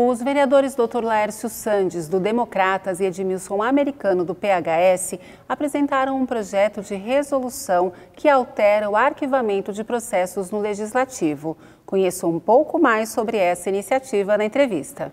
Os vereadores Dr. Laércio Sandes, do Democratas, e Edmilson Americano, do PHS, apresentaram um projeto de resolução que altera o arquivamento de processos no Legislativo. Conheça um pouco mais sobre essa iniciativa na entrevista.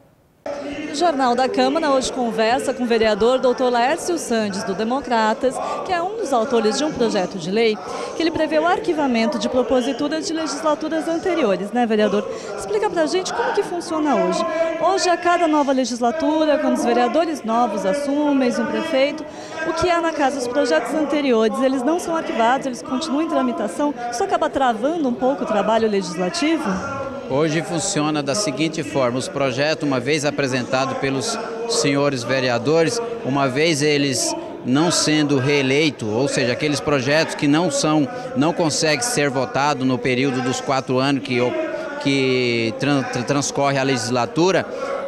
Jornal da Câmara hoje conversa com o vereador Dr. Laércio Sandes, do Democratas, que é um dos autores de um projeto de lei que ele prevê o arquivamento de proposituras de legislaturas anteriores, né, vereador? Explica pra gente como que funciona hoje. Hoje, a cada nova legislatura, quando os vereadores novos assumem, um prefeito, o que há na casa, os projetos anteriores, eles não são arquivados, eles continuam em tramitação, isso acaba travando um pouco o trabalho legislativo? Hoje funciona da seguinte forma: os projetos, uma vez apresentados pelos senhores vereadores, uma vez eles não sendo reeleito, ou seja, aqueles projetos que não são, não conseguem ser votados no período dos quatro anos que, que transcorre a legislatura,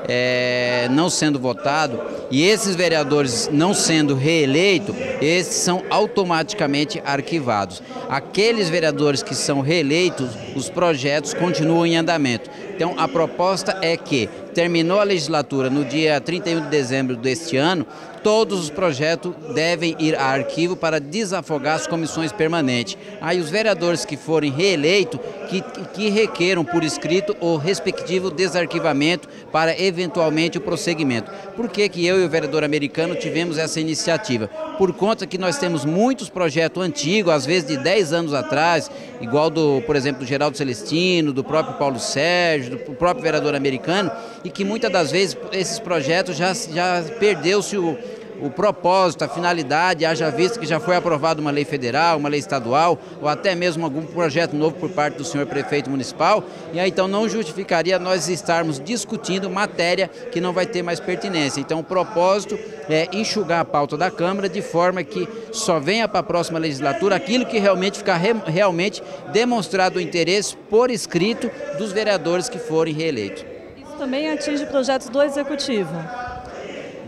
é, não sendo votado, e esses vereadores não sendo reeleitos, esses são automaticamente arquivados. Aqueles vereadores que são reeleitos, os projetos continuam em andamento. Então a proposta é que terminou a legislatura no dia 31 de dezembro deste ano, todos os projetos devem ir a arquivo para desafogar as comissões permanentes. Aí os vereadores que forem reeleitos, que, que requeram por escrito o respectivo desarquivamento para eventualmente o prosseguimento. Por que, que eu e o vereador americano tivemos essa iniciativa? Por conta que nós temos muitos projetos antigos, às vezes de 10 anos atrás, igual do, por exemplo, do Geraldo Celestino, do próprio Paulo Sérgio, do próprio vereador americano, e que muitas das vezes esses projetos já, já perdeu-se o o propósito, a finalidade, haja visto que já foi aprovada uma lei federal, uma lei estadual, ou até mesmo algum projeto novo por parte do senhor prefeito municipal, e aí então não justificaria nós estarmos discutindo matéria que não vai ter mais pertinência. Então o propósito é enxugar a pauta da Câmara de forma que só venha para a próxima legislatura aquilo que realmente ficar re, realmente demonstrado o interesse por escrito dos vereadores que forem reeleitos. Isso também atinge projetos do Executivo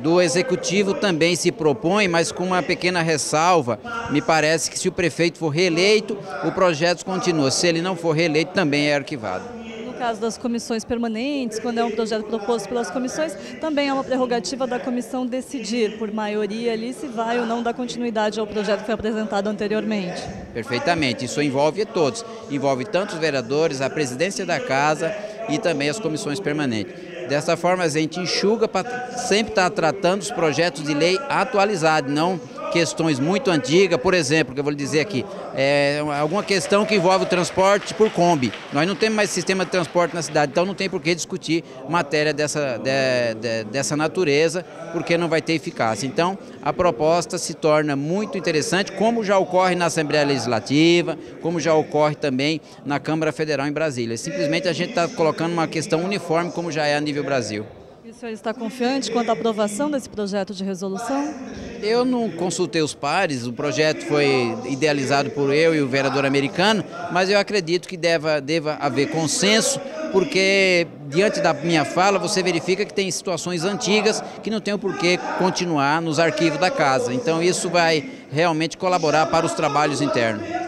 do Executivo também se propõe, mas com uma pequena ressalva. Me parece que se o prefeito for reeleito, o projeto continua. Se ele não for reeleito, também é arquivado. No caso das comissões permanentes, quando é um projeto proposto pelas comissões, também é uma prerrogativa da comissão decidir por maioria ali se vai ou não dar continuidade ao projeto que foi apresentado anteriormente. Perfeitamente, isso envolve todos, envolve tanto os vereadores, a presidência da casa e também as comissões permanentes. Dessa forma a gente enxuga para sempre estar tá tratando os projetos de lei atualizados, não questões muito antigas, por exemplo, que eu vou lhe dizer aqui, é, alguma questão que envolve o transporte por Kombi. Nós não temos mais sistema de transporte na cidade, então não tem por que discutir matéria dessa, de, de, dessa natureza, porque não vai ter eficácia. Então, a proposta se torna muito interessante, como já ocorre na Assembleia Legislativa, como já ocorre também na Câmara Federal em Brasília. Simplesmente a gente está colocando uma questão uniforme, como já é a nível Brasil. E o senhor está confiante quanto à aprovação desse projeto de resolução? Eu não consultei os pares, o projeto foi idealizado por eu e o vereador americano, mas eu acredito que deva, deva haver consenso, porque diante da minha fala você verifica que tem situações antigas que não tem o porquê continuar nos arquivos da casa. Então isso vai realmente colaborar para os trabalhos internos.